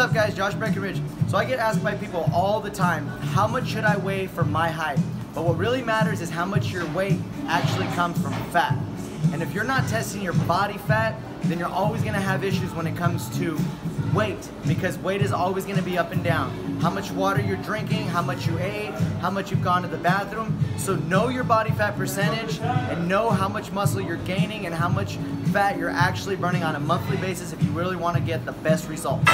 up guys, Josh Breckenridge. So I get asked by people all the time, how much should I weigh for my height? But what really matters is how much your weight actually comes from fat. And if you're not testing your body fat, then you're always gonna have issues when it comes to weight because weight is always gonna be up and down. How much water you're drinking, how much you ate, how much you've gone to the bathroom. So know your body fat percentage and know how much muscle you're gaining and how much fat you're actually burning on a monthly basis if you really wanna get the best results.